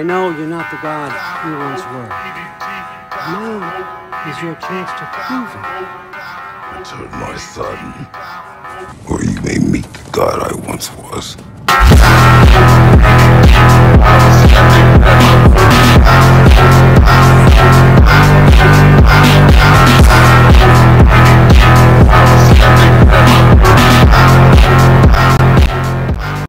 I know you're not the god you once were. Now is your chance to prove it. Return my son, or you may meet the god I once was.